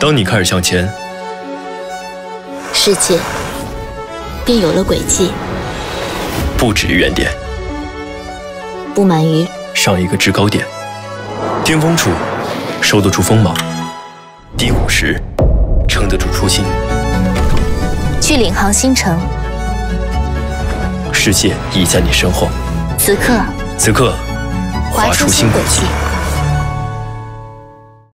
当你开始向前，世界便有了轨迹。不止于原点，不满于上一个制高点。巅峰处收得住锋芒，低谷时撑得住初心。去领航星辰，世界已在你身后。此刻，此刻，划出新轨迹。